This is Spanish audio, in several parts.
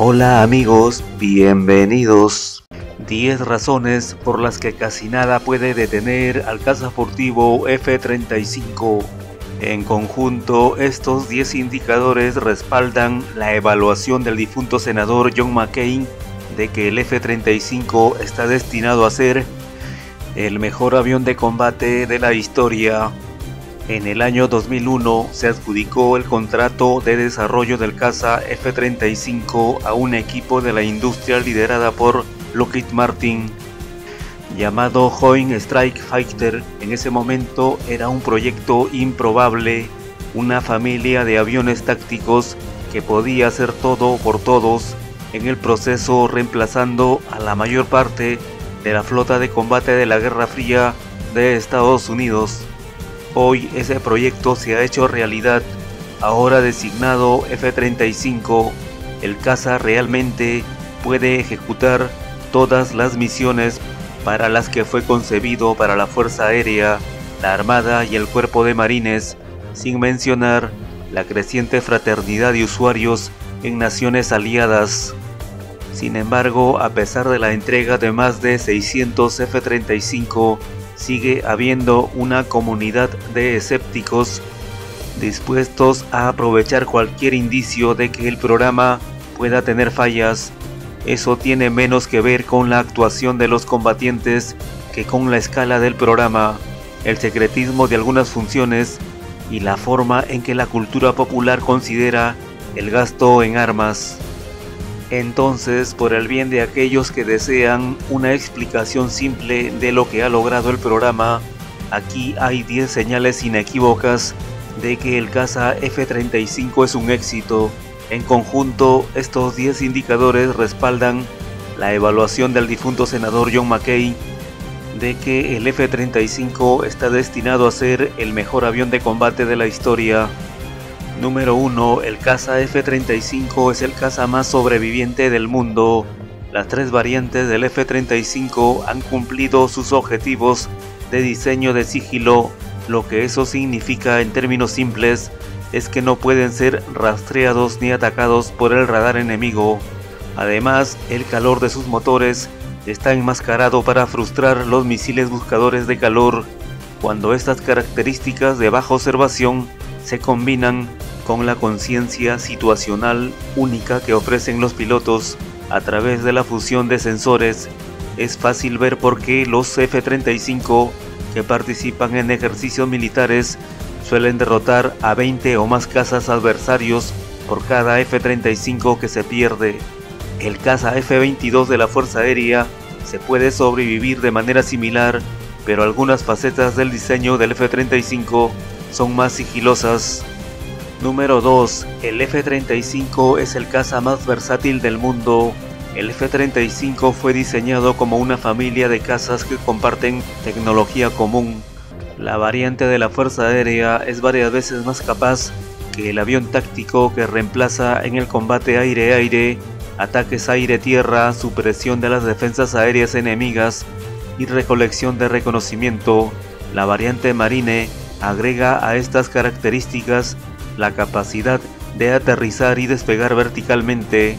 Hola amigos, bienvenidos. 10 razones por las que casi nada puede detener al cazaportivo F-35. En conjunto, estos 10 indicadores respaldan la evaluación del difunto senador John McCain de que el F-35 está destinado a ser el mejor avión de combate de la historia. En el año 2001 se adjudicó el contrato de desarrollo del caza F-35 a un equipo de la industria liderada por Lockheed Martin. Llamado Joint Strike Fighter, en ese momento era un proyecto improbable, una familia de aviones tácticos que podía hacer todo por todos, en el proceso reemplazando a la mayor parte de la flota de combate de la Guerra Fría de Estados Unidos. Hoy ese proyecto se ha hecho realidad, ahora designado F-35, el caza realmente puede ejecutar todas las misiones para las que fue concebido para la Fuerza Aérea, la Armada y el Cuerpo de Marines, sin mencionar la creciente fraternidad de usuarios en naciones aliadas. Sin embargo, a pesar de la entrega de más de 600 F-35, sigue habiendo una comunidad de escépticos dispuestos a aprovechar cualquier indicio de que el programa pueda tener fallas. Eso tiene menos que ver con la actuación de los combatientes que con la escala del programa, el secretismo de algunas funciones y la forma en que la cultura popular considera el gasto en armas. Entonces, por el bien de aquellos que desean una explicación simple de lo que ha logrado el programa, aquí hay 10 señales inequívocas de que el caza F-35 es un éxito. En conjunto, estos 10 indicadores respaldan la evaluación del difunto senador John McCain de que el F-35 está destinado a ser el mejor avión de combate de la historia. Número 1. El caza F-35 es el caza más sobreviviente del mundo. Las tres variantes del F-35 han cumplido sus objetivos de diseño de sigilo. Lo que eso significa en términos simples es que no pueden ser rastreados ni atacados por el radar enemigo. Además, el calor de sus motores está enmascarado para frustrar los misiles buscadores de calor. Cuando estas características de baja observación se combinan con la conciencia situacional única que ofrecen los pilotos a través de la fusión de sensores, es fácil ver por qué los F-35 que participan en ejercicios militares suelen derrotar a 20 o más cazas adversarios por cada F-35 que se pierde. El caza F-22 de la Fuerza Aérea se puede sobrevivir de manera similar, pero algunas facetas del diseño del F-35 son más sigilosas. Número 2. El F-35 es el caza más versátil del mundo. El F-35 fue diseñado como una familia de cazas que comparten tecnología común. La variante de la Fuerza Aérea es varias veces más capaz que el avión táctico que reemplaza en el combate aire-aire, ataques aire-tierra, supresión de las defensas aéreas enemigas y recolección de reconocimiento. La variante Marine agrega a estas características la capacidad de aterrizar y despegar verticalmente,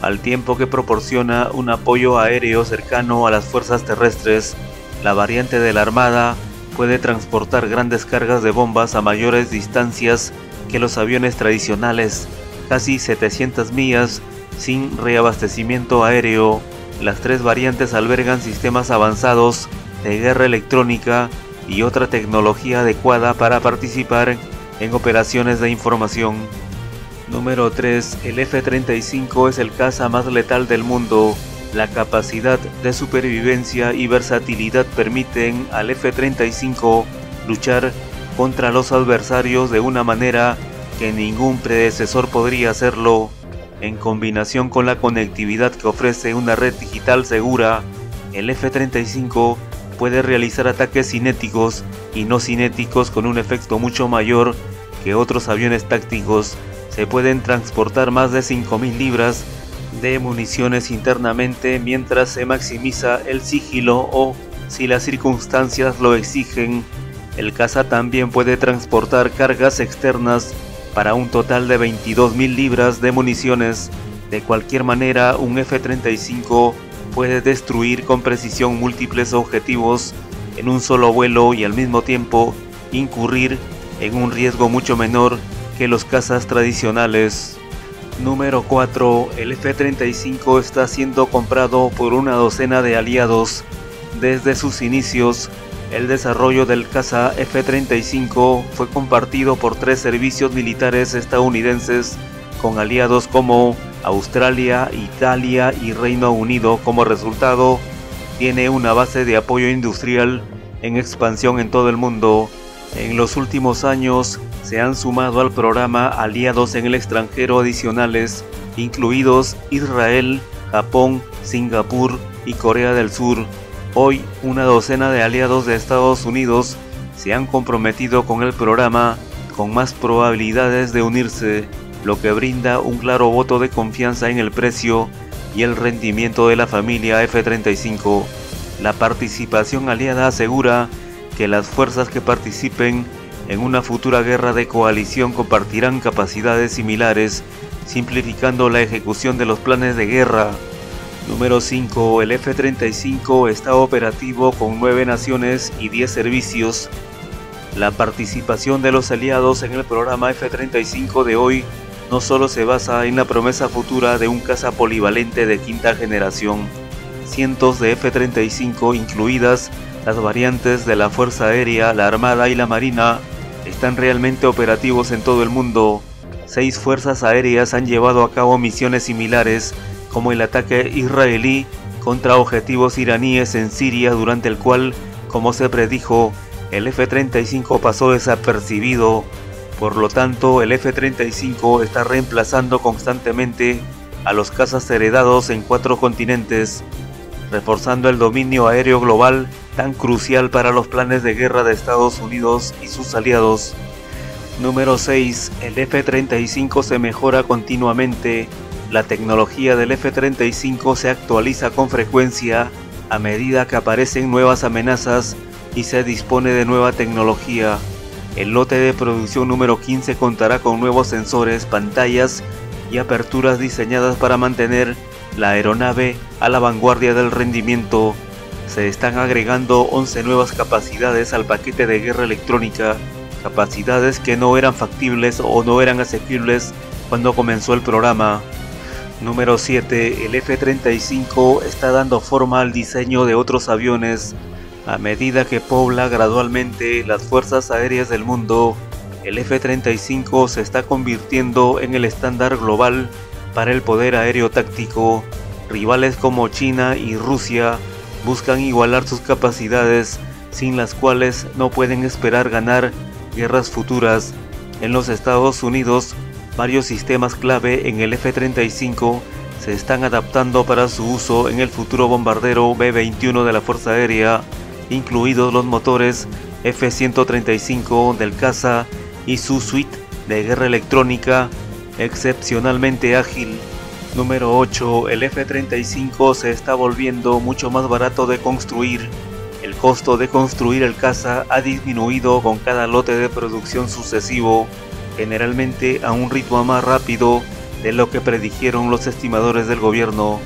al tiempo que proporciona un apoyo aéreo cercano a las fuerzas terrestres. La variante de la Armada puede transportar grandes cargas de bombas a mayores distancias que los aviones tradicionales, casi 700 millas sin reabastecimiento aéreo. Las tres variantes albergan sistemas avanzados de guerra electrónica y otra tecnología adecuada para participar en operaciones de información. Número 3. El F-35 es el caza más letal del mundo. La capacidad de supervivencia y versatilidad permiten al F-35 luchar contra los adversarios de una manera que ningún predecesor podría hacerlo. En combinación con la conectividad que ofrece una red digital segura, el F-35 puede realizar ataques cinéticos y no cinéticos con un efecto mucho mayor que otros aviones tácticos. Se pueden transportar más de 5.000 libras de municiones internamente mientras se maximiza el sigilo o, si las circunstancias lo exigen, el caza también puede transportar cargas externas para un total de 22.000 libras de municiones. De cualquier manera, un F-35 puede destruir con precisión múltiples objetivos en un solo vuelo y al mismo tiempo incurrir en un riesgo mucho menor que los cazas tradicionales. Número 4. El F-35 está siendo comprado por una docena de aliados. Desde sus inicios, el desarrollo del caza F-35 fue compartido por tres servicios militares estadounidenses con aliados como Australia, Italia y Reino Unido. Como resultado, tiene una base de apoyo industrial en expansión en todo el mundo. En los últimos años, se han sumado al programa aliados en el extranjero adicionales, incluidos Israel, Japón, Singapur y Corea del Sur. Hoy, una docena de aliados de Estados Unidos se han comprometido con el programa con más probabilidades de unirse, lo que brinda un claro voto de confianza en el precio y el rendimiento de la familia F-35. La participación aliada asegura que las fuerzas que participen en una futura guerra de coalición compartirán capacidades similares, simplificando la ejecución de los planes de guerra. Número 5. El F-35 está operativo con 9 naciones y 10 servicios. La participación de los aliados en el programa F-35 de hoy no solo se basa en la promesa futura de un caza polivalente de quinta generación, cientos de F-35 incluidas las variantes de la Fuerza Aérea, la Armada y la Marina están realmente operativos en todo el mundo. Seis fuerzas aéreas han llevado a cabo misiones similares, como el ataque israelí contra objetivos iraníes en Siria, durante el cual, como se predijo, el F-35 pasó desapercibido. Por lo tanto, el F-35 está reemplazando constantemente a los cazas heredados en cuatro continentes, reforzando el dominio aéreo global tan crucial para los planes de guerra de Estados Unidos y sus aliados. Número 6. El F-35 se mejora continuamente. La tecnología del F-35 se actualiza con frecuencia a medida que aparecen nuevas amenazas y se dispone de nueva tecnología. El lote de producción número 15 contará con nuevos sensores, pantallas y aperturas diseñadas para mantener la aeronave a la vanguardia del rendimiento se están agregando 11 nuevas capacidades al paquete de guerra electrónica, capacidades que no eran factibles o no eran asequibles cuando comenzó el programa. Número 7. El F-35 está dando forma al diseño de otros aviones. A medida que pobla gradualmente las fuerzas aéreas del mundo, el F-35 se está convirtiendo en el estándar global para el poder aéreo táctico. Rivales como China y Rusia buscan igualar sus capacidades sin las cuales no pueden esperar ganar guerras futuras. En los Estados Unidos, varios sistemas clave en el F-35 se están adaptando para su uso en el futuro bombardero B-21 de la Fuerza Aérea, incluidos los motores F-135 del caza y su suite de guerra electrónica excepcionalmente ágil. Número 8. El F-35 se está volviendo mucho más barato de construir. El costo de construir el caza ha disminuido con cada lote de producción sucesivo, generalmente a un ritmo más rápido de lo que predijeron los estimadores del gobierno.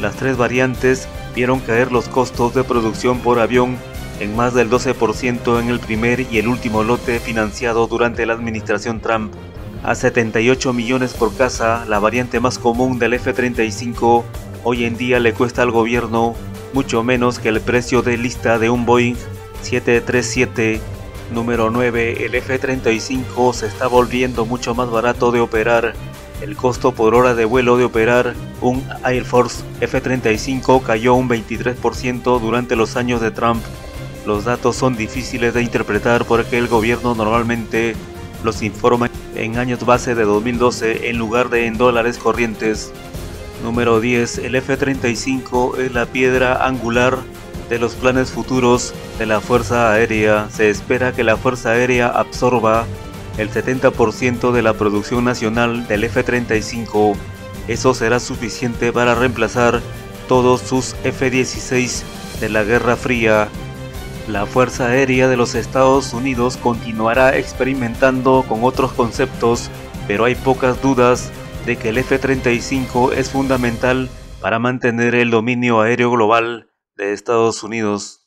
Las tres variantes vieron caer los costos de producción por avión en más del 12% en el primer y el último lote financiado durante la administración Trump a 78 millones por casa, la variante más común del F-35 hoy en día le cuesta al gobierno mucho menos que el precio de lista de un Boeing 737 número 9. El F-35 se está volviendo mucho más barato de operar. El costo por hora de vuelo de operar un Air Force F-35 cayó un 23% durante los años de Trump. Los datos son difíciles de interpretar porque el gobierno normalmente los informa en años base de 2012 en lugar de en dólares corrientes. Número 10. El F-35 es la piedra angular de los planes futuros de la Fuerza Aérea. Se espera que la Fuerza Aérea absorba el 70% de la producción nacional del F-35. Eso será suficiente para reemplazar todos sus F-16 de la Guerra Fría la Fuerza Aérea de los Estados Unidos continuará experimentando con otros conceptos, pero hay pocas dudas de que el F-35 es fundamental para mantener el dominio aéreo global de Estados Unidos.